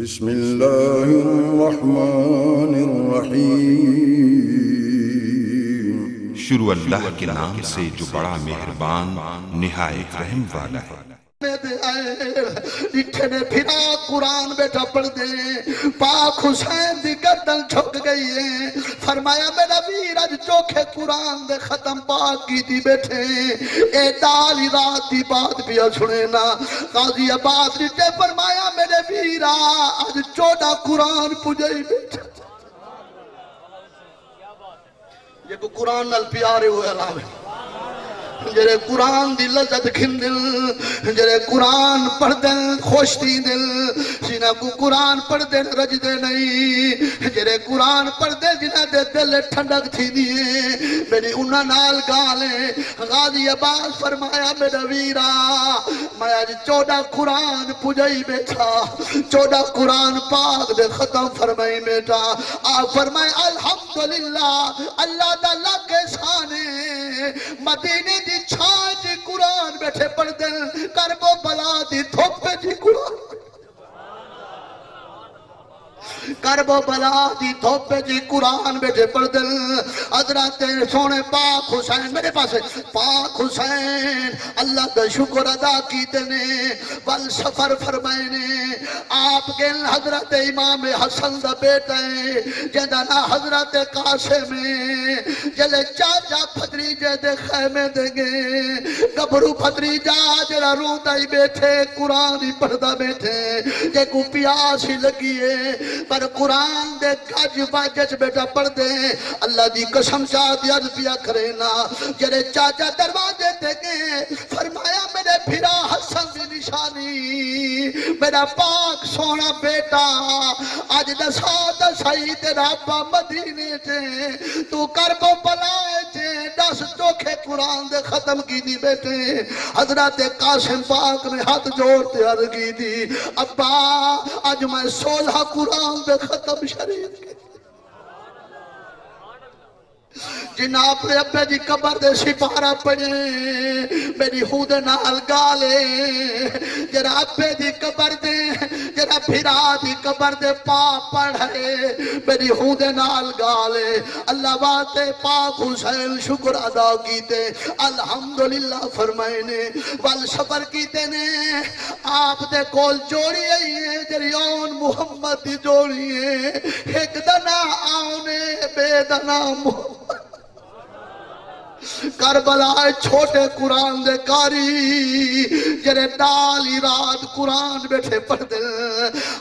بسم الله الرحمن الرحيم. شروع اللہ کے نام سے جو بڑا مہربان، نہایت رحم والا ہے۔ لکھے نے پھرا، قرآن بیٹا پڑھ دے۔ پاک حسین دی گردن چھک گئی ہے۔ فرمایا، میرا ویر اج چوکھے قرآن دے ختم پاک کی دی بیٹھے۔ اے ڈالی رات دی بات بھی سنے نا۔ قاضی عباس لٹے فرمایا، میرے ویرا اج چودہ قرآن پجائی بیٹھے۔ یہ کو قرآن نال پیارے ہوئے علاوے جڑے قرآن دی لذت کھندل جڑے قرآن پڑھ دل خوش تھی دل، جنہ کو قرآن پڑھ دل رج دے نہیں، جڑے قرآن پڑھ دل جنہ دے دل ٹھنڈک تھی دیئے میری انہاں نال گالے غازی عباس فرمایا، میرا ویرا، میں آج چودہ قرآن پجائی بیٹھا۔ چودہ قرآن پاک دے ختم فرمائی بیٹا آپ فرمائے، الحمدللہ، اللہ دا لگے سانے مدینے دی چھاں جی قرآن بیٹھے پڑھ دیں کربو بلا دی تھوپے جی قرآن۔ کربو بلا دی تھوپے جی قرآن بیٹھے پڑھ دل حضرت سونے پاک حسین میرے پاس پاک حسین اللہ دا شکر ادا کی دنے بل سفر فرمائے نے آپ کے حضرت امام حسن دا بیٹا ہے جدہ حضرت قاسم میں جلے چاچا پھدری جے دے خیمے دے گے گبرو پھدری جا جرا رو دائی بیٹھے قرآن ہی پڑھدا بیٹھے جے کو پیاسی لگیے پر قرآن دے گج باجج بیٹا پڑھ دے اللہ دی قسم چاہ دیا پیا کرے نا۔ جرے چاچا دروازے دے گے فرمایا میرے پھرا حسن میرا پاک سونا بیٹا، آج دسا دسائی تیرا با مدینے تے، تو کربو بلائے تے، دس چوکھے قرآن دے ختم کی دی بیٹے حضرت قاسم پاک نے ہاتھ جوڑتے عرض کی دی ابا، آج میں سولہ قرآن دے ختم شریف کے جنہ اپنے ابے جی قبر دے سپارہ پڑے میری خود نال گالے۔ جرا ابے دی قبر دے، جرا پھرا دی قبر دے پا پڑھے میری خود نال گالے۔ اللہ باتے پاک حسین شکر ادا کیتے۔ الحمدللہ فرمائنے وال سفر کیتے نے۔ آپ دے کول جوڑی ہے جریون محمد دی جوڑی ہے ایک دنا آنے بے دنا محمد کربلا چھوٹے قرآن دے کاری جرے ڈالی رات قرآن بیٹھے پڑھ دے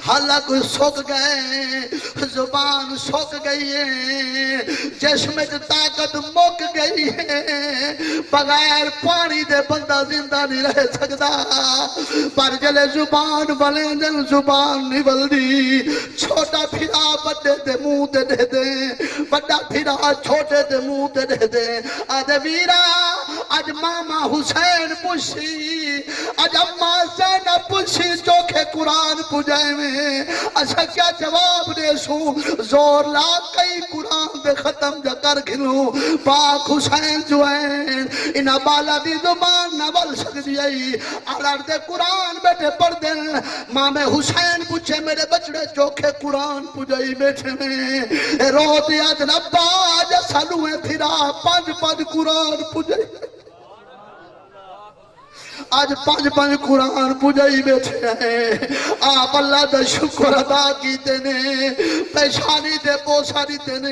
حلق سوک گئے، زبان سوک گئی ہے جسم طاقت مک گئی ہے بغیر پانی دے بندہ زندہ نہیں رہ سکتا۔ پر جلے زبان بلے دل زبان نہیں بلدی۔ چھوٹا پھرا بڑے دے منہ دے دے دے۔ بڑا پھرا چھوٹے دے منہ دے دے دے۔ آدھے ویرا اج ماما حسین پوچھی، اج اما زینب پوچھی، چوکھے قرآن پجائے میں اچھا کیا جواب دے سو زور لا کئی قرآن دے ختم جا کر کھلوں پاک حسین جو ہیں انہا بالا دی زبان نہ بل سکتی آئی آلار دے قرآن بیٹھے پڑھ دیں مام حسین پوچھے، میرے بچڑے چوکھے قرآن پجائی بیٹھے میں رو دیا جنبا جا سالویں پھرا پانچ پانچ قرآن قرآن پجائی آج پانچ پانچ قرآن پجائی بیٹھے ہیں۔ آپ اللہ دا شکر ادا کیتے نے۔ پیشانی دے پوسانی تے نے۔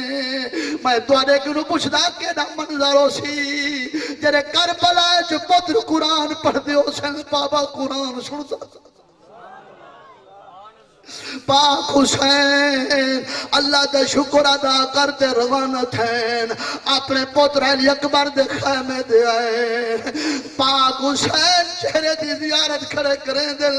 میں دوارے کنو پوچھدا کہ نہ منظروں سی؟ جرے کربلا جو پتر قرآن پڑھ دیو سن، بابا قرآن سن۔ سنتا پاک حسین، اللہ دے شکر ادا کرتے روانہ تھین۔ اپنے پتر علی اکبر دے خیمے دے آئے۔ پاک حسین چہرے دی زیارت کھڑے کریں دل۔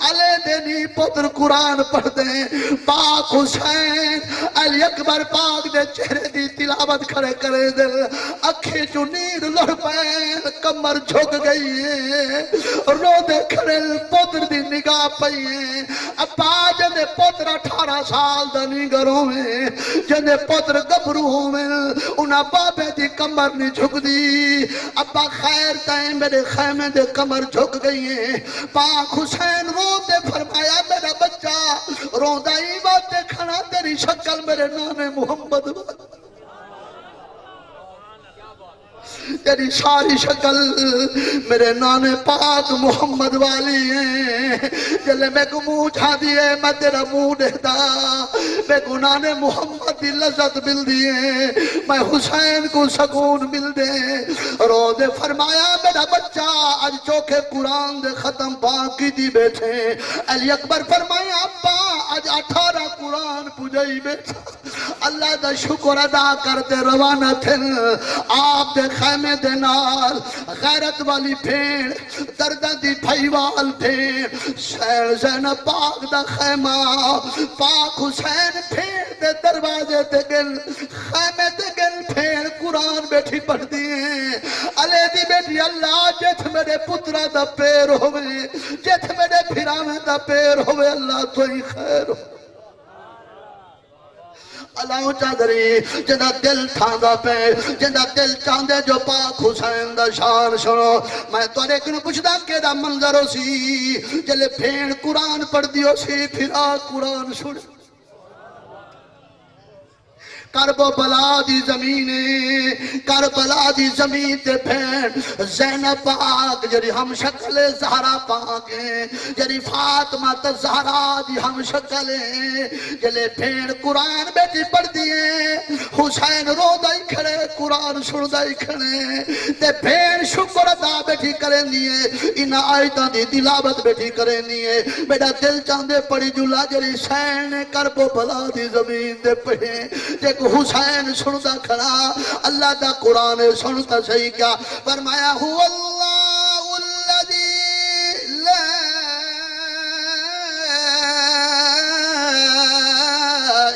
علی دینی پتر قرآن پڑھ دیں پاک حسین، علی اکبر پاک دے چہرے دی تلاوت کھڑے کریں دل۔ اکھی جو نیر لڑ پین، کمر جھک گئی ہے۔ رو دے کھڑے پتر دی نگاہ پئی ہے۔ ابا جدے پوترا ٹھارا بارہ سال دنی گھروں میں جنے پتر گبرو میں انہاں بابے دی کمر نہیں جھک دی۔ ابا خیر تائیں میرے خیمے دے کمر جھک گئی ہیں پاک حسین رو دے فرمایا، میرا بچہ رو دائی بات کھنا تیری شکل میرے نانے محمد بات تیری ساری شکل میرے نانے پاک محمد والی ہیں۔ جلے میں کو منہ چھا دیئے، میں تیرا منہ دیتا۔ میں کو نانے محمد دی لذت مل دیئے۔ میں حسین کو سکون مل دے۔ رو دے، فرمایا میرا بچہ، آج چوکے قرآن دے ختم پاک دی بیٹھے۔ علی اکبر فرمایا، ابا، آج اٹھارہ قرآن پوجائی بیٹھا۔ اللہ دا شکر ادا کرتے، روانہ تھے آپ دے خیمے دے نال غیرت والی پھیڑ دردہ دی پھائیوال پھیڑ سین زین پاک دا خیمہ، پاک حسین پھیڑ دے دروازے تے گل۔ خیمے تے گل پھیڑ قرآن بیٹھی پڑھ دیئے علی دی بیٹی اللہ جت میرے پترہ دا پیر ہوئے جت میرے پھراویں دا پیر ہوئے اللہ تو ہی خیر ہو اللہ چادری جنہ دل تھاندا پہ جنہ دل چاندے جو پاک حسین دا شان سنو میں تو ایک نو پوچھدا کہ دا منظر ہو سی جلے پھین قرآن پڑھ دیو سی پھرا قرآن سن کربو بلا دی زمین، کربلا دی زمین تے پھین۔ زینب پاک جری ہم شکل زہرا پاک جری فاطمہ تا زہرا دی ہم شکل جلے پھین قرآن بیٹی پڑھ دیئے حسین رو دائی کھڑے، قرآن سن دائی کھڑے۔ تے پھین شکر ادا بیٹی کریں دیئے انہ آیتاں دی دلاوت بیٹی کریں دیئے بیٹا دل چاندے پڑی جلا جری سین کربو بلا دی زمین دے پڑھیں دیکھ حسین سنتا کھڑا اللہ دا قرآن سنتا صحیح کیا فرمایا ہو اللہ الذی لا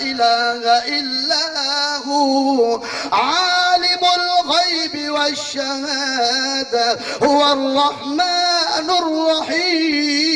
الہ الا ہو عالم الغیب والشہادة هو الرحمن الرحيم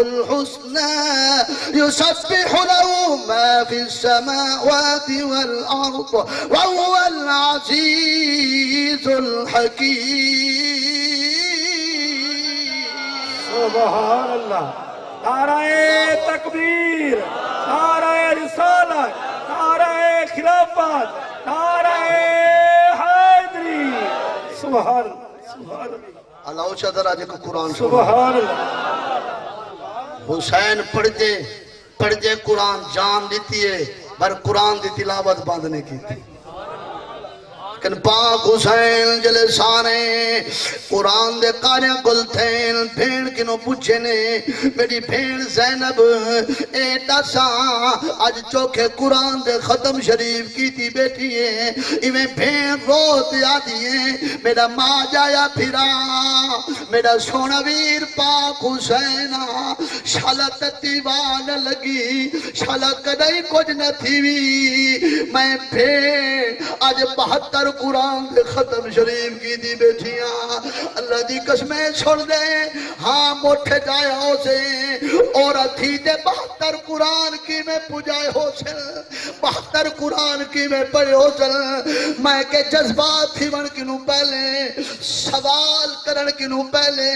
الحسنى يسبح له ما في السماوات والأرض وهو العزيز الحكيم. سبحان اللہ نعرہ تکبیر نعرہ رسالت نعرہ خلافت نعرہ حیدری سبحان سبحان اللہ چادر آج کو قرآن سنو۔ سبحان اللہ حسین پڑھ جے پڑھ جے قرآن جان دیتی ہے پر قرآن دی تلاوت بند نہیں کی تھی لیکن پاک حسین جلے سانے قرآن دے کارے گل تھین بھین کنو پوچھے نے، میری بھین زینب، اے ڈاسا آج چوکے قرآن دے ختم شریف کی تھی بیٹھی ہے، ایویں بھین روت یادی ہے، میرا ماں جایا پھرا، میرا سونا ویر پاک حسینہ شالت تیوان لگی، شالت کدائی کچھ نہ تھی، میں بھین آج بہتر قرآن دے ختم شریف کی دی بیٹھیاں۔ اللہ دی قسمیں چھوڑ دے ہاں موٹھے جائے ہو سے اور اتھی بہتر قرآن کی میں پجائے ہو سے بہتر قرآن کی میں پڑھے ہو چل۔ میں کہ جذبات تھی من کنو پہلے، سوال کرن کنو پہلے،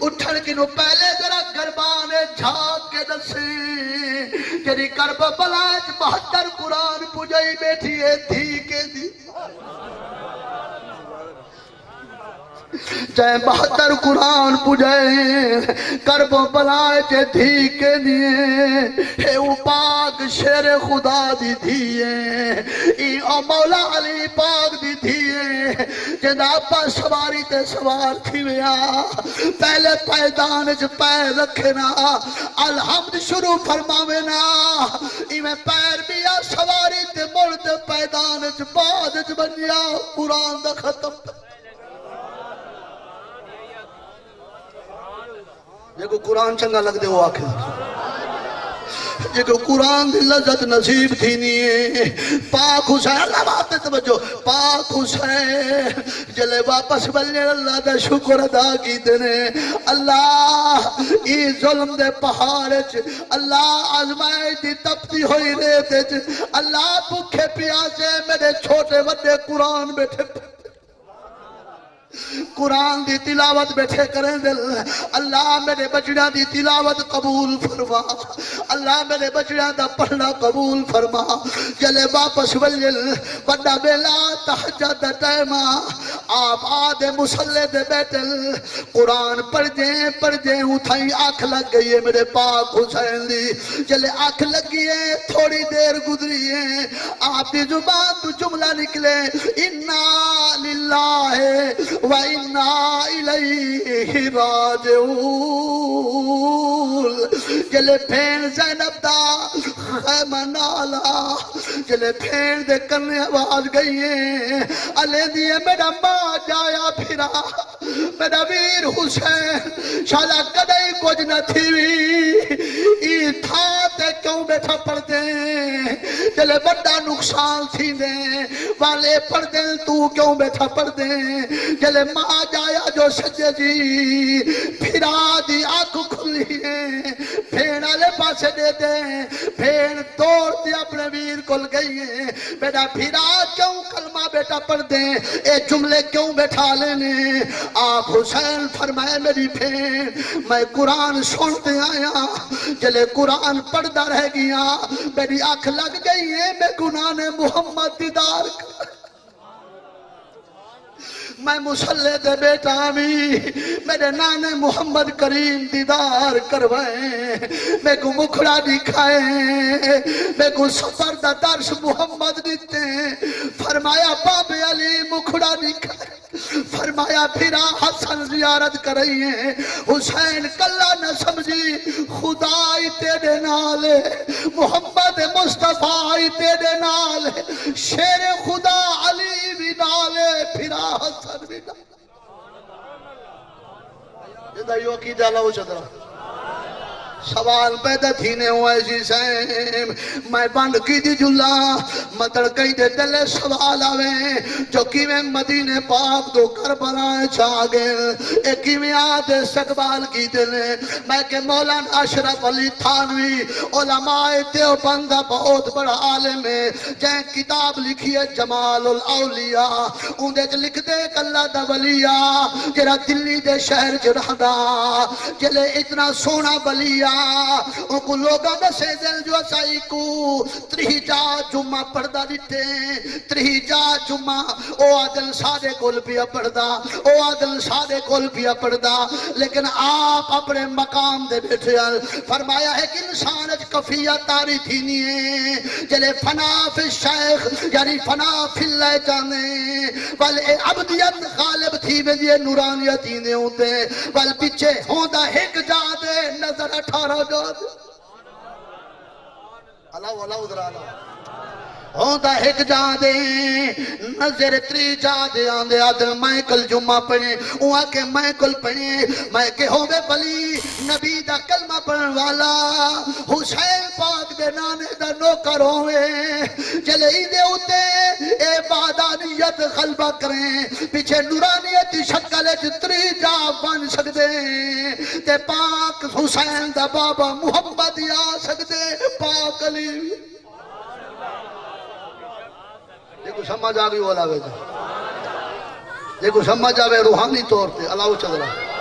اٹھن کنو پہلے، ذرا گربانے جھاگ کے دسے جری کرب بلاج بہتر قرآن پجائی بیٹھی ہے، دھی کے دی چاہے بہتر قرآن پجائے کرب بلائے چے دھی کے دیئے اے او پاک شیر خدا دی دیئے ای او مولا علی پاک دی دیئے جنہ پا سواری تے سوار تھی ویا۔ پہلے پیدان چ پیر رکھنا الحمد شروع فرماوینا ای میں پیر بیا سواری تے مڑ تے پیدان چ بعد چ بنیا۔ قرآن دا ختم۔ جے کو قرآن چنگا لگ دے وہ آکھے جے کو قرآن دی لذت نصیب تھی نہیں پاک حسین اللہ بات تے توجہ۔ پاک حسین جلے واپس بلنے اللہ دا شکر ادا کی دینے اللہ ای ظلم دے پہاڑ چ، اللہ آزمائی دی تپتی ہوئی ریتے چ۔ اللہ بکھے پیاسے میرے چھوٹے وڈے قرآن بیٹھے قرآن دی تلاوت بیٹھے کریں دل۔ اللہ میرے بچڑا دی تلاوت قبول فرما۔ اللہ میرے بچڑا دا پڑھنا قبول فرما۔ جلے واپس ولیل بڑا بیلا تحجہ دا ٹائمہ۔ آپ آدھے مسلح دے بیٹل۔ قرآن پڑھ جیں پڑھ جیں اتھائی آنکھ لگ گئی ہے میرے پاک حسین دی۔ جلے آنکھ لگی ہے، تھوڑی دیر گزری ہے۔ آپ دی زبان تو جملہ نکلے۔ انا للہ وَإِنَّا إِلَيْهِ رَاجِعُونَ. جلے پھین زینب دا خیمہ نالا جلے پھین دے کرنے آواز گئی ہیں۔ علی دیئے میرا ماں جایا پھرا۔ میرا ویر حسین، شالا کدئی کچھ نہ تھی وی ای تھا تے کیوں بیٹھا پڑ دیں جلے بڑا نقصان تھی دیں والے پڑ دیں تو کیوں بیٹھا پڑ دیں جلے ماں جایا جو سجے جی پھرا دی آنکھ کھلی ہے پھین آلے پاسے دے دیں پھین توڑ دی اپنے ویر کل گئی ہے۔ بیٹا پھرا کیوں کلمہ بیٹا پڑھ دیں اے جملے کیوں بیٹھا لینے؟ آپ حسین فرمائے میری پھین میں قرآن سنتے آیا۔ جلے قرآن پڑھتا رہ گیا، میری آنکھ لگ گئی ہے، میں گناہ نے محمد دیدار کر میں مسلح دے بیٹا بھی، میرے نانے محمد کریم دیدار کروائیں، میں کو مکھڑا دکھائیں، میں کو سفر دا درس محمد دیتے فرمایا، باب علی مکھڑا دکھائیں۔ فرمایا پھرا حسن زیارت کرائیں حسین، کلا نہ سمجھی خدا خدائی تیرے نالے محمد مصطفیٰ تیرے نالے شیر خدا علی بھی نالے پھرا حسن بھی نالے یہ دائیو کی جالا ہو چدرہ سوال پیدا تھینے ہوئے جی سیم میں بند کی دی جلا مدر کئی دے دلے سوال آوے، جو کی میں مدینے پاک دو کر کربلائیں چھاگے ایک کی میں آدھے سقبال کی دلے میں کہ مولانا اشرف علی تھانوی، علماء تیو بندہ بہت بڑا عالم ہے جائیں کتاب لکھی ہے جمال الاولیاء اندے جو لکھ دے کہ اللہ دا ولیاء جرا دلی دے شہر جرہدہ جلے اتنا سونا ولیاء ان کو لوگا دسے دل جو اسائی کو۔ تری جا جمعہ پڑھدا دیتے تری جا جمعہ۔ او عدل سادے کول پیا پڑھدا او عدل سادے کول پیا پڑھدا لیکن آپ اپنے مقام دے بیٹھے فرمایا ہے کہ انسان اچ کفیہ تاری تھی نہیں ہے۔ جلے فنا فی الشیخ یعنی فنا فی اللہ جانے۔ ول اے عبدیت غالب تھی میں یہ نورانیت ہی نے ہوتے۔ ول پیچھے ہوندا ہک جا دے، نظر اٹھارہ جا دے اللہ. اللہ ادھر اللہ. ہوندا ایک جا دے نظر تری جا دے آندے آدھر میں کل جمعہ پڑھے اوہ کے میں کل پڑھے میں کہ ہوئے بلی نبی دا کلمہ پڑھن والا حسین پاک دے نانے دا نوکر ہوئے جلے ہی دے ہوتے اے بادانیت غلبہ کریں پیچھے نورانیت شکل جتری جا بن سکتے تے پاک حسین دا بابا محمد یا سکتے پاک علی دیکھو سمجھ آگئی وہ لاغے جے دیکھو سمجھ آوے روحانی طور تے، اللہ چل رہا۔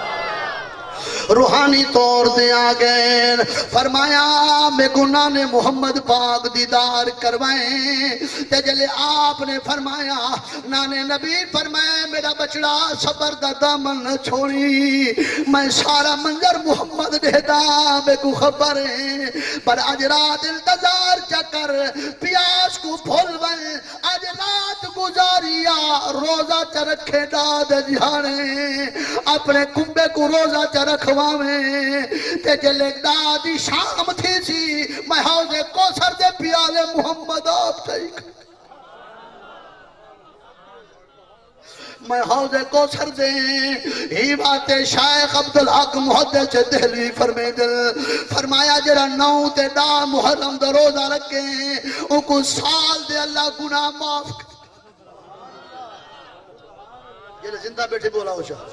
روحانی طور دے آگئے۔ فرمایا، میں گناہ نے محمد پاک دیدار کروائیں۔ تے جلے آپ نے فرمایا، نانے نبی فرمائے میرا بچڑا صبر دا دامن نہ چھوڑی۔ میں سارا منظر محمد دیتا میں کو خبر ہے۔ پر آج رات انتظار چکر پیاس کو پھول بن، آج رات گزاریا، روزہ چرکھے داد جہانے۔ اپنے کنبے کو روزہ چرکھواویں تے جلے دادی شام تھی سی، میں حوض کوسر دے پیالے محمد آپ تیک میں حوض کوسر دے، ہی بات شیخ عبدالحق محدث دہلی فرمے دل فرمایا جرا نو تے دا محرم دا روزہ رکھے ان کو سال دے اللہ گناہ معاف کر۔ یہ زندہ بیٹھے بولا ہو شاہ۔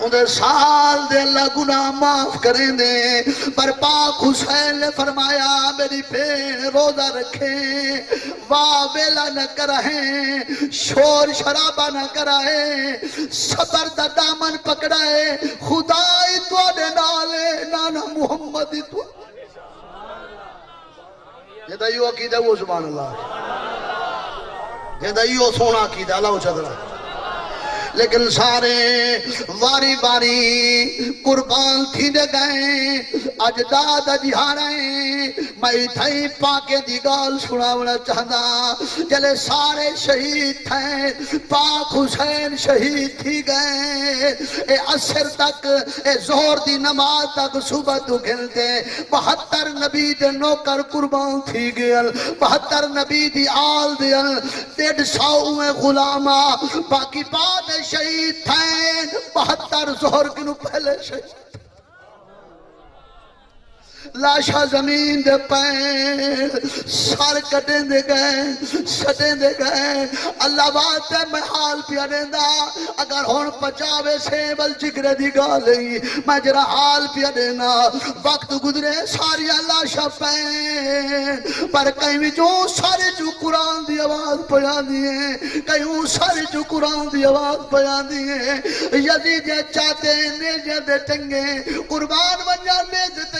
اندر سال دے اللہ گناہ معاف کریں دے۔ پر پاک حسین نے فرمایا، میری پھین روزہ رکھیں واہ ویلا نہ کرہیں شور شرابہ نہ کرائیں صبر دا دامن پکڑائے خدای تو نے نالے نانا محمد تو۔ جدہ یو عقیدہ وہ سبحان اللہ۔ جدہ یو سونا عقیدہ اللہ چدرہ لیکن سارے واری واری قربان تھی دے گئے۔ اج دادا جہانے میں تھئی پاکے دی گال سناونا چاہدا جلے سارے شہید تھے، پاک حسین شہید تھی گئے۔ اے عصر تک، اے زہر دی نماز تک صبح تو گھلتے۔ بہتر نبی دے نوکر قربان تھی گئل بہتر نبی دی آل دیل ڈیڑھ سو میں غلامہ باقی بعد شہید تھے بہتر زہر کنو پہلے شہید لاشا زمین دے پین سار کٹیں دے گئے سٹیں دے گئے۔ اللہ بات ہے میں حال پیا دیندہ اگر ہون پچاوے سے بل چکرے دی گالئی میں جرا حال پیا دینا وقت گزرے ساری لاشا پین پر کہیں بھی جو سارے جو قرآن دی آواز پیا دیئے کہیں سارے جو قرآن دی آواز پیا دیئے یزید چاہتے نیجے دے ٹنگے۔ قربان ونجا نیجے تے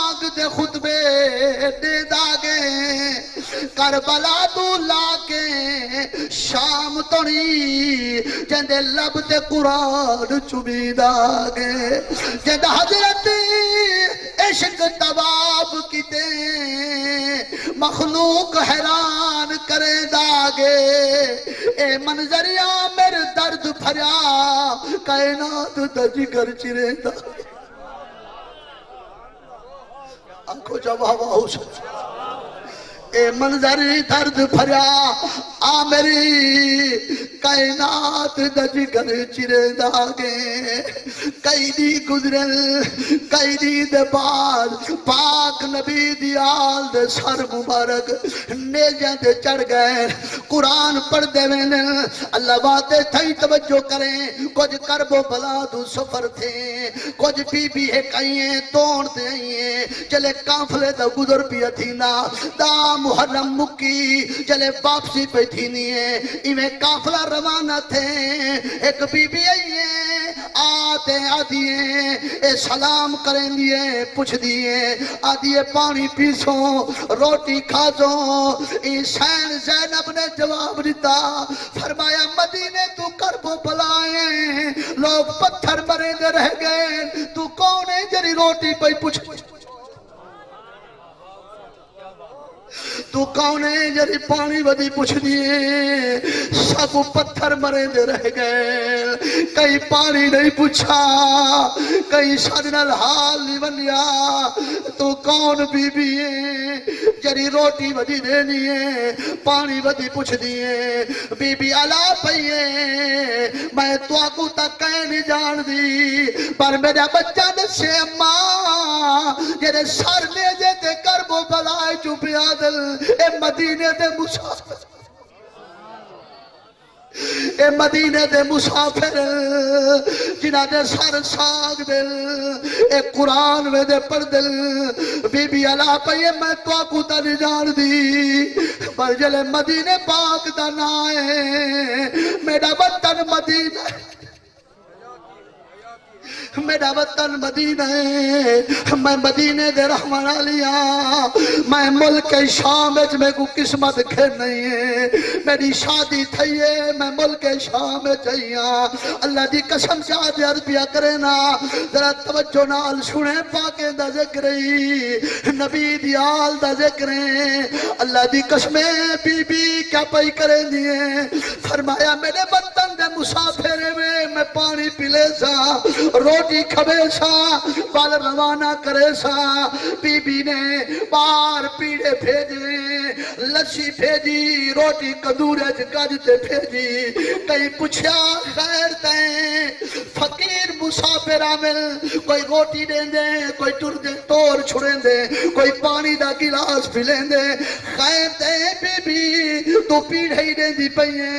دے خطبے دے داگے۔ کربلا تو لاکے، شام تڑی جندے لب تے قرآن چوبی داگے۔ جند حضرت عشق تواب کیتے، مخلوق حیران کرے داگے۔ اے منظریا میرے درد بھریا کائنات دا جگر چرے دا آنکھو جواب آؤ سکتا اے منظری درد بھریا۔ آ میری کائنات دج کر چرے داگے کئی دی گزرل، کئی دی دے بعد پاک نبی دی آل دے سر مبارک۔ نیجیں دے چڑھ گئے۔ قرآن پڑھ دے وین اللہ باتے تھئی توجہ کریں۔ کچھ کرب و بلا دو سفر تھے۔ کچھ بی بی ہے کئییں توڑ دے آئییں چلے کافلے دا گزر پیا تھی نا دا محرم مکی چلے واپسی پہ تھی نہیں ایویں کافلہ روانہ تھے۔ ایک بی بی آئیے آتے آدیے اے سلام کریں دیے، پوچھ دیے۔ آدیے پانی پیسوں روٹی کھازوں سین زینب نے جواب دیتا، فرمایا، مدینے تو کربو بلائیں لوگ پتھر مرے دے رہ گئے۔ تو کون ہے جری روٹی پہ پوچھ تو کون ہے جری پانی بدی پوچھ دیئے سب پتھر مرے دے رہ گئے۔ کئی پانی نہیں پوچھا کئی سادنال حال نہیں بنیا۔ تو کون بی بی ہے؟ جری روٹی بدی دینی ہے، پانی بدی پوچھ دیئے بی بی علا پئیے میں تو آکو تک کہیں نہیں جان دی پر میرا بچہ دسے اماں جرے سر لے جے تے کربو بلائے چوپیا دل، اے مدینے دے مسافر۔ اے مدینے دے مسافر جنہ دے سر ساگ دل، اے قرآن وے دے پڑھ دل بی بی علا پئیے میں تو آکو تا نجان دی پر جلے مدینے پاک دا نائے میرا وطن مدینہ میرا وطن مدینہ ہے۔ میں مدینے دے رحمان لیا ہاں۔ میں ملک شام وچ میں کو قسمت کھے نہیں ہے۔ میری شادی تھئی ہے، میں ملک شام چاہیا اللہ دی قسم سے آج عربیہ کرے نا۔ ذرا توجہ نال سنے پاکے دا ذکر ہی۔ نبی دی آل دا ذکر ہے۔ اللہ دی قسمیں بی بی کیا پئی کرے دیئے فرمایا، میرے وطن دے مسافر میں میں پانی پلے سا، روٹی کھبے سا بال روانہ کرے سا۔ بی بی نے بار پیڑے بھیجے، لسی بھیجی، روٹی کدورے گج تے بھیجی۔ کئی پوچھیا، خیر تیں، فقیر مسافر عامل کوئی روٹی دیں دے، کوئی ٹر دے توڑ چھڑیں دے، کوئی پانی دا گلاس پلیں دے۔ خیر تیں بی بی تو پیڑے ہی دیں دی پئیے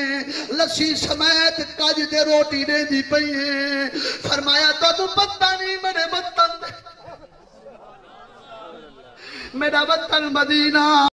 لسی سمیت کج تے روٹی دیں دی ہے۔ فرمایا تو تو پتہ نہیں میرے وطن میرا وطن مدینہ۔